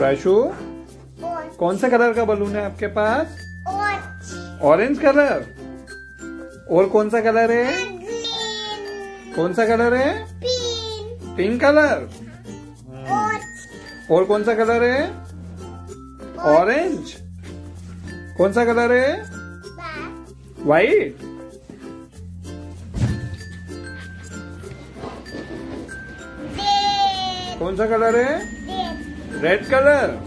प्राशु कौन सा कलर का बलून है आपके पास? Orange colour? और कौन सा कलर है? कौन सा कलर है? Pink colour? और कौन सा कलर है? ऑरेंज कौन सा कलर है? वाइट कौन सा कलर है? Red colour